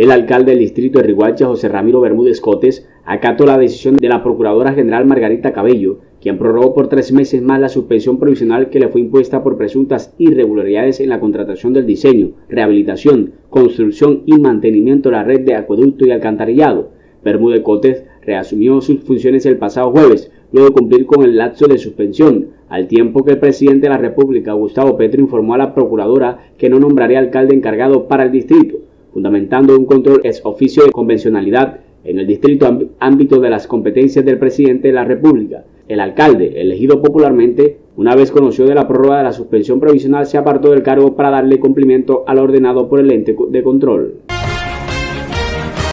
El alcalde del distrito de Riguacha, José Ramiro Bermúdez Cotes, acató la decisión de la Procuradora General Margarita Cabello, quien prorrogó por tres meses más la suspensión provisional que le fue impuesta por presuntas irregularidades en la contratación del diseño, rehabilitación, construcción y mantenimiento de la red de acueducto y alcantarillado. Bermúdez Cotes reasumió sus funciones el pasado jueves, luego de cumplir con el lapso de suspensión, al tiempo que el presidente de la República, Gustavo Petro, informó a la procuradora que no nombraría alcalde encargado para el distrito, fundamentando un control ex oficio de convencionalidad en el distrito ámbito de las competencias del presidente de la República. El alcalde, elegido popularmente, una vez conoció de la prórroga de la suspensión provisional, se apartó del cargo para darle cumplimiento al ordenado por el ente de control.